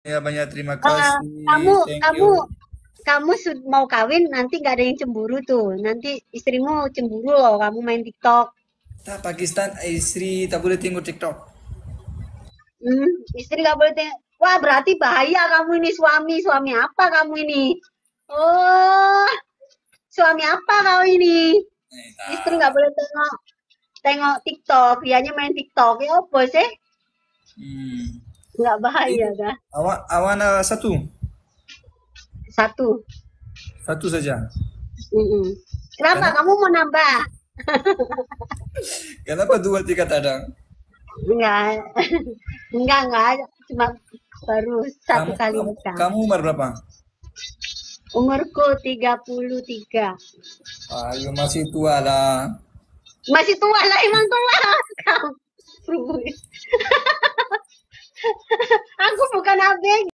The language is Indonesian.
Ya banyak terima Eh, kasih. kamu Thank kamu you. kamu mau kawin nanti nggak ada yang cemburu tuh. Nanti istrimu cemburu loh kamu main TikTok. Tak Pakistan istri tak boleh tengok TikTok. Hmm, istri nggak boleh tengok. Wah, berarti bahaya kamu ini suami. Suami apa kamu ini? Oh, suami apa kau ini? Eh, Istri nggak boleh tengok tengok TikTok. Dianya main TikTok. Ya apa sih? Hmm. Nggak bahaya Itu dah. awak awana satu. Satu. Satu saja. Mm-mm. Kenapa Karena kamu mau nambah? kenapa dua tiga tak ada? Enggak. Enggak, enggak. Cuma baru satu Kamu kali kamu nikah. kamu umur berapa? Umurku 33. Ayo masih tua lah. Masih tua lah, emang tua. করবে